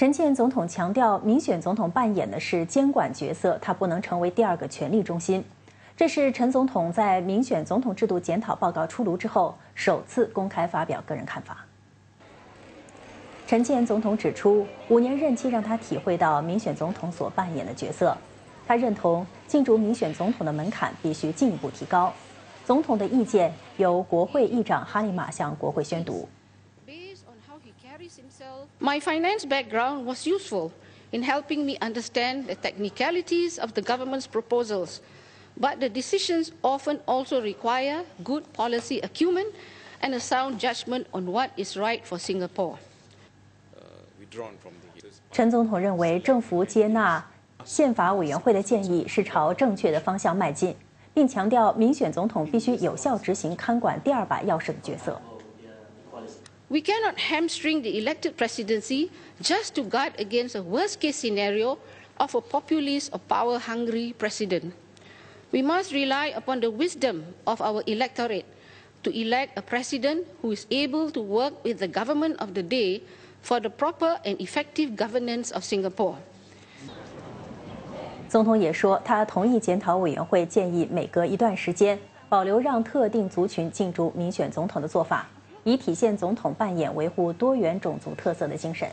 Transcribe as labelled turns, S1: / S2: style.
S1: 陈建总统强调，民选总统扮演的是监管角色，他不能成为第二个权力中心。这是陈总统在民选总统制度检讨报告出炉之后首次公开发表个人看法。陈建总统指出，五年任期让他体会到民选总统所扮演的角色。他认同进入民选总统的门槛必须进一步提高。总统的意见由国会议长哈利玛向国会宣读。
S2: My finance background was useful in helping me understand the technicalities of the government's proposals, but the decisions often also require good policy acumen and a sound judgment on what is right for Singapore.
S1: 陈总统认为，政府接纳宪法委员会的建议是朝正确的方向迈进，并强调民选总统必须有效执行看管第二把钥匙的角色。
S2: We cannot hamstring the elected presidency just to guard against a worst case scenario of a populist or power hungry president. We must rely upon the wisdom of our electorate to elect a president who is able to work with the government of the day for the proper and effective governance of Singapore.
S1: 总统也说，他同意检讨委员会建议每隔一段时间保留让特定族群进驻民选总统的做法。 以体现总统扮演维护多元种族特色的精神。